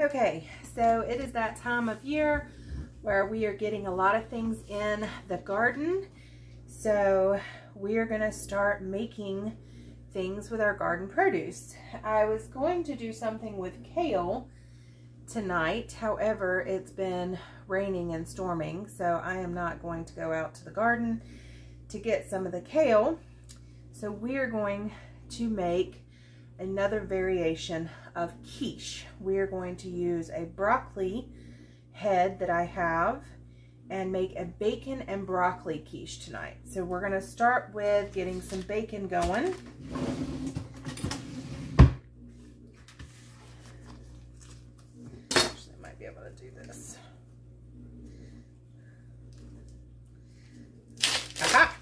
Okay, so it is that time of year where we are getting a lot of things in the garden. So we are gonna start making things with our garden produce. I was going to do something with kale tonight. However, it's been raining and storming, so I am not going to go out to the garden to get some of the kale. So we are going to make another variation of quiche. We are going to use a broccoli head that I have and make a bacon and broccoli quiche tonight. So we're going to start with getting some bacon going. Actually, I might be able to do this. Aha!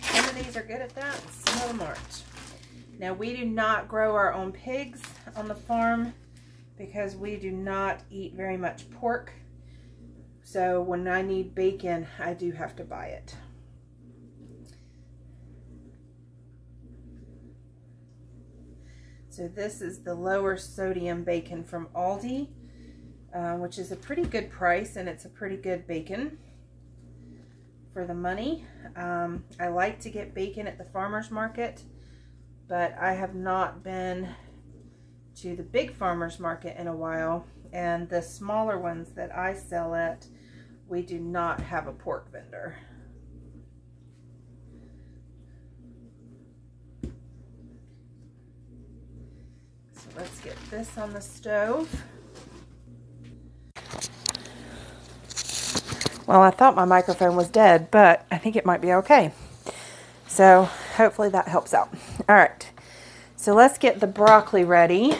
Some of these are good at that, some of them aren't. Now we do not grow our own pigs on the farm because we do not eat very much pork. So when I need bacon, I do have to buy it. So this is the lower sodium bacon from Aldi, uh, which is a pretty good price and it's a pretty good bacon for the money. Um, I like to get bacon at the farmer's market but I have not been to the big farmer's market in a while and the smaller ones that I sell at we do not have a pork vendor. So let's get this on the stove. Well, I thought my microphone was dead, but I think it might be okay. So hopefully that helps out. All right, so let's get the broccoli ready.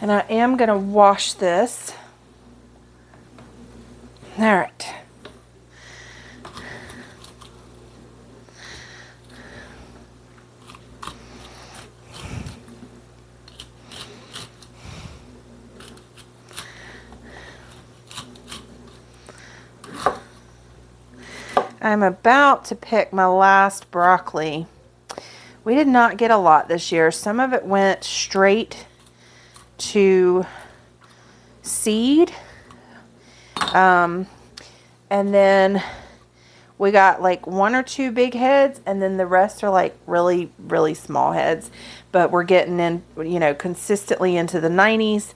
And I am going to wash this. All right. I'm about to pick my last broccoli. We did not get a lot this year. Some of it went straight to seed. Um, and then we got like one or two big heads and then the rest are like really, really small heads. But we're getting in, you know, consistently into the 90s.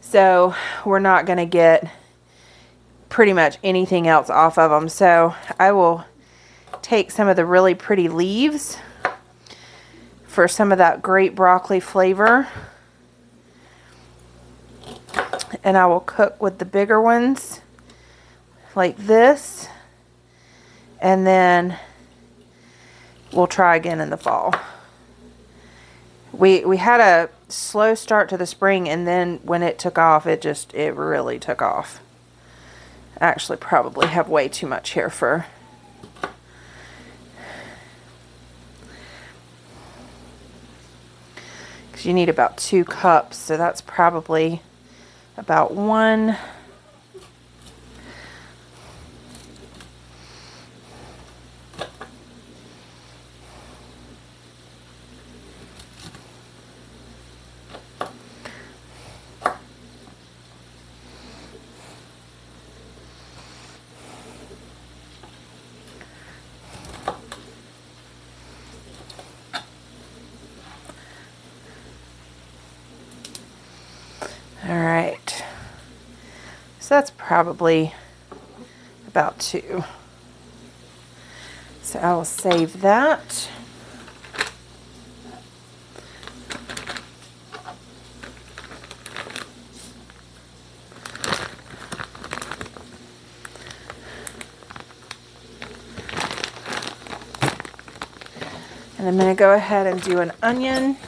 So we're not going to get pretty much anything else off of them. So I will take some of the really pretty leaves for some of that great broccoli flavor. And I will cook with the bigger ones like this. And then we'll try again in the fall. We, we had a slow start to the spring and then when it took off, it just, it really took off actually probably have way too much here for because you need about two cups so that's probably about one All right. So that's probably about two. So I will save that. And I'm going to go ahead and do an onion.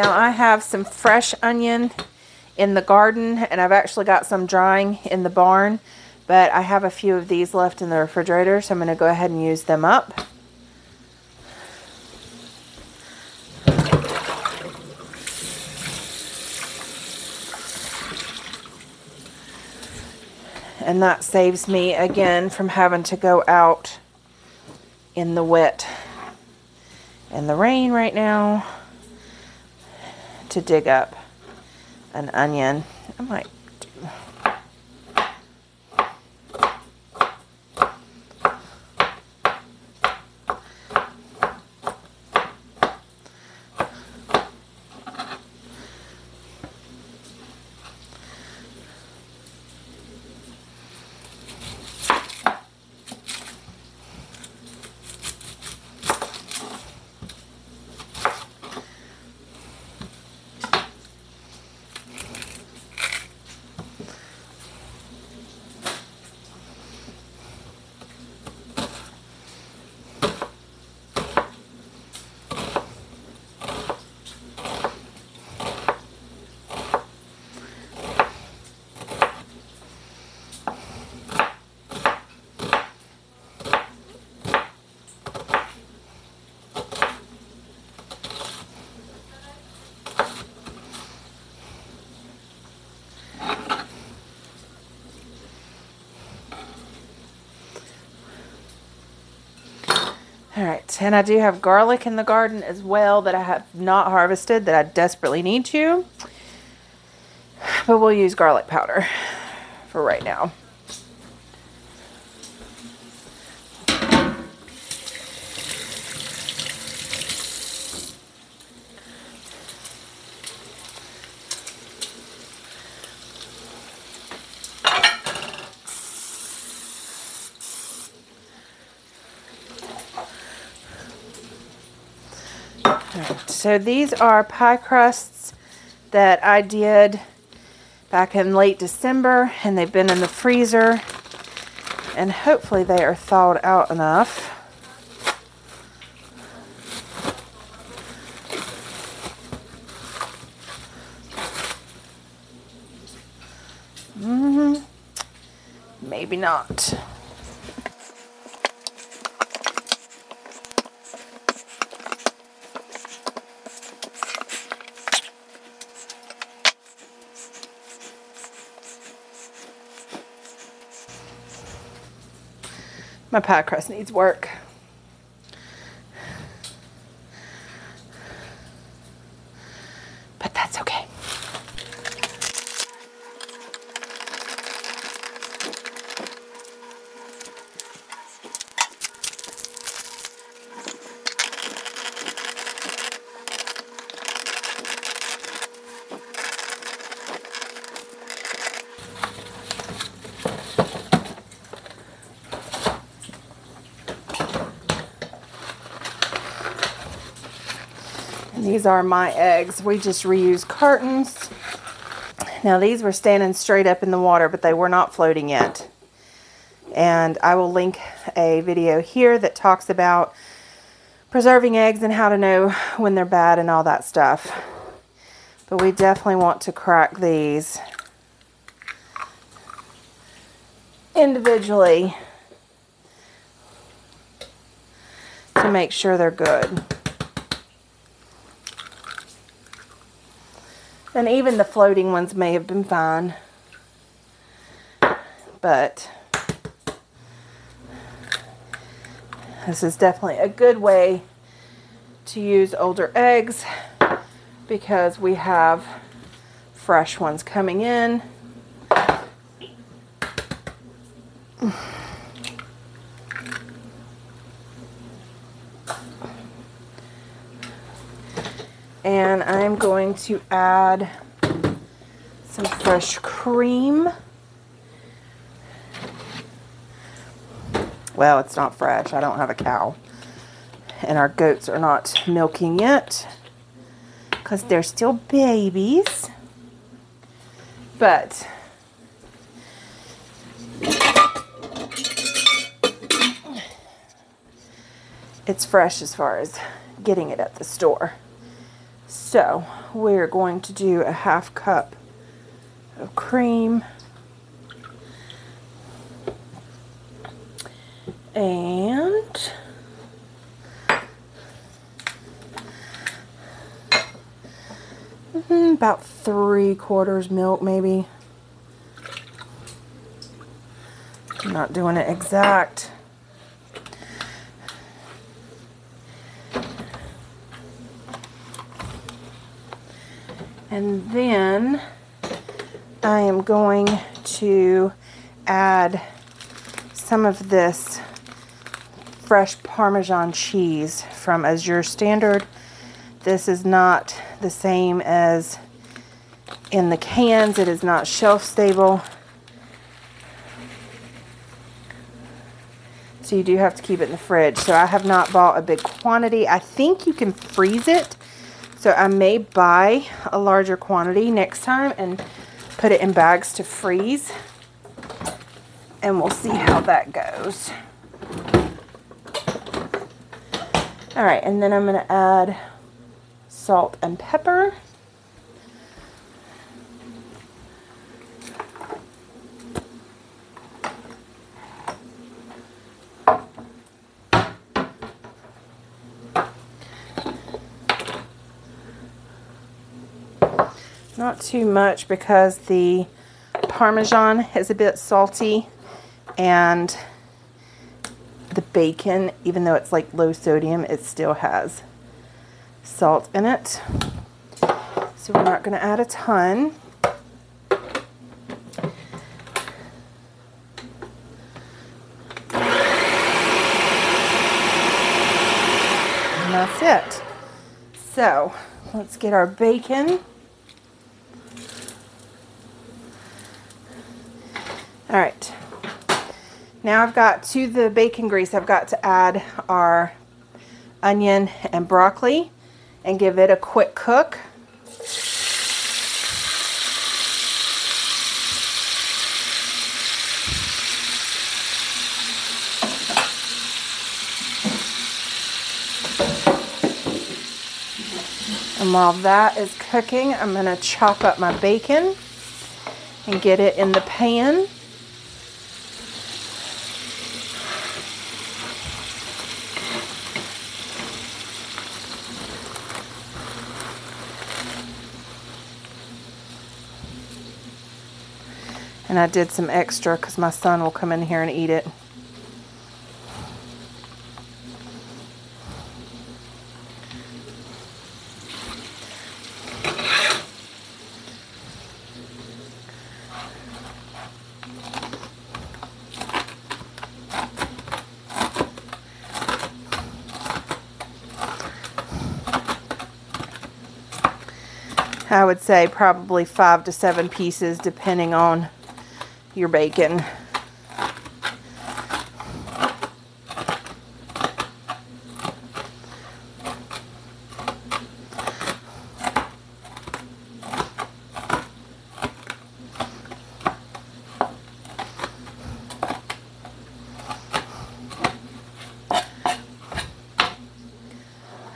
Now I have some fresh onion in the garden and I've actually got some drying in the barn. But I have a few of these left in the refrigerator, so I'm going to go ahead and use them up. And that saves me again from having to go out in the wet and the rain right now to dig up an onion. I might All right, and I do have garlic in the garden as well that I have not harvested that I desperately need to. But we'll use garlic powder for right now. So these are pie crusts that I did back in late December and they've been in the freezer and hopefully they are thawed out enough. Mm -hmm. Maybe not. My pie crust needs work. These are my eggs. We just reuse cartons. Now these were standing straight up in the water, but they were not floating yet. And I will link a video here that talks about preserving eggs and how to know when they're bad and all that stuff. But we definitely want to crack these individually to make sure they're good. And even the floating ones may have been fine. But this is definitely a good way to use older eggs because we have fresh ones coming in. And I'm going to add some fresh cream. Well, it's not fresh. I don't have a cow. And our goats are not milking yet because they're still babies. But it's fresh as far as getting it at the store. So we're going to do a half cup of cream. And mm, about three quarters milk maybe. I'm not doing it exact. And then I am going to add some of this fresh Parmesan cheese from Azure Standard. This is not the same as in the cans. It is not shelf stable. So you do have to keep it in the fridge. So I have not bought a big quantity. I think you can freeze it so I may buy a larger quantity next time and put it in bags to freeze. And we'll see how that goes. All right, and then I'm gonna add salt and pepper. Not too much because the Parmesan is a bit salty and the bacon, even though it's like low sodium, it still has salt in it. So we're not going to add a ton. And that's it. So let's get our bacon. All right. Now I've got to the bacon grease, I've got to add our onion and broccoli and give it a quick cook. And while that is cooking, I'm going to chop up my bacon and get it in the pan. And I did some extra because my son will come in here and eat it. I would say probably five to seven pieces depending on your bacon.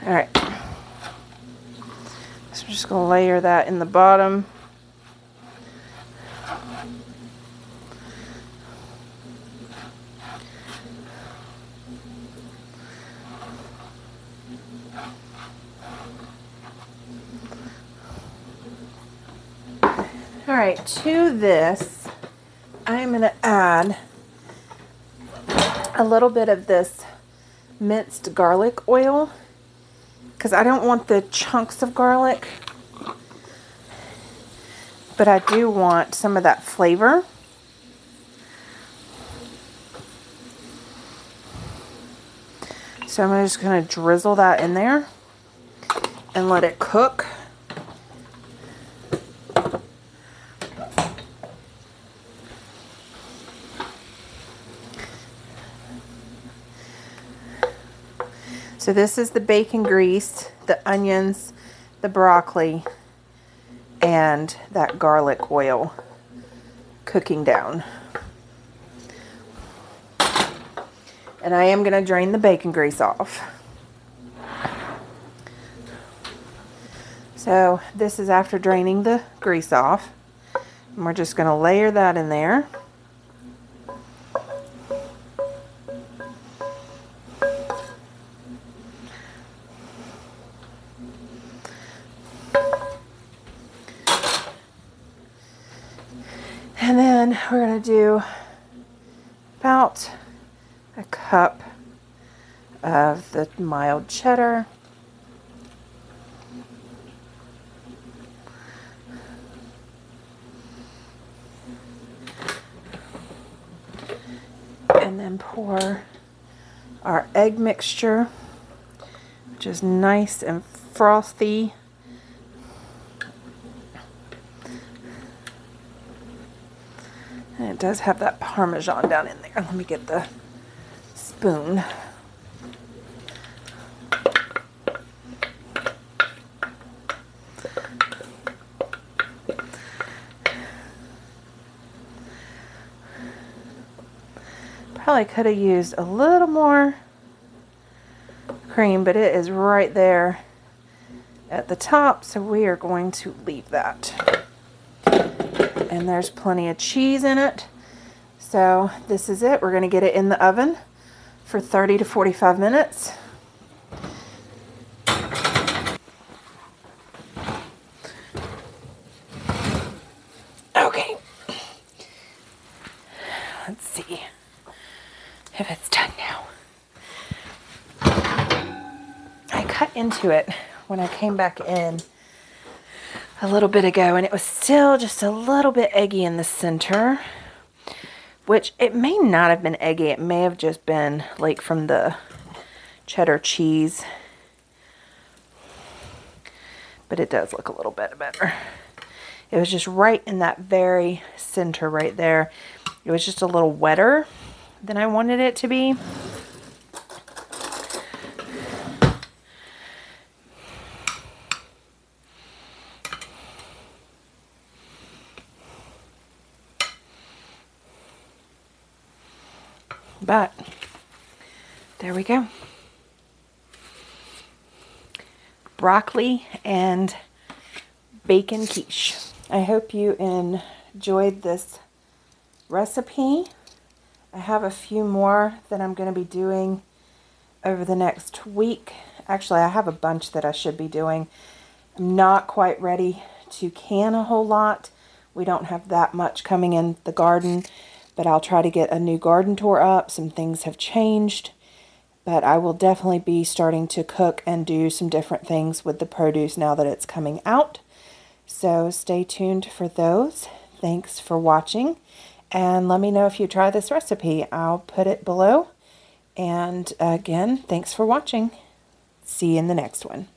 All right. So I'm just going to layer that in the bottom. All right, to this, I'm going to add a little bit of this minced garlic oil because I don't want the chunks of garlic, but I do want some of that flavor. So I'm just going to drizzle that in there and let it cook. So this is the bacon grease, the onions, the broccoli, and that garlic oil cooking down. And I am going to drain the bacon grease off. So this is after draining the grease off. And we're just going to layer that in there. A cup of the mild cheddar. And then pour our egg mixture, which is nice and frothy. And it does have that Parmesan down in there. Let me get the spoon. Probably could have used a little more cream, but it is right there at the top, so we are going to leave that. And there's plenty of cheese in it. So this is it. We're going to get it in the oven for 30 to 45 minutes. Okay. Let's see if it's done now. I cut into it when I came back in a little bit ago and it was still just a little bit eggy in the center which it may not have been eggy. It may have just been like from the cheddar cheese. But it does look a little bit better. It was just right in that very center right there. It was just a little wetter than I wanted it to be. But there we go. Broccoli and bacon quiche. I hope you enjoyed this recipe. I have a few more that I'm going to be doing over the next week. Actually, I have a bunch that I should be doing. I'm not quite ready to can a whole lot. We don't have that much coming in the garden, but I'll try to get a new garden tour up. Some things have changed, but I will definitely be starting to cook and do some different things with the produce now that it's coming out. So stay tuned for those. Thanks for watching and let me know if you try this recipe. I'll put it below. And again, thanks for watching. See you in the next one.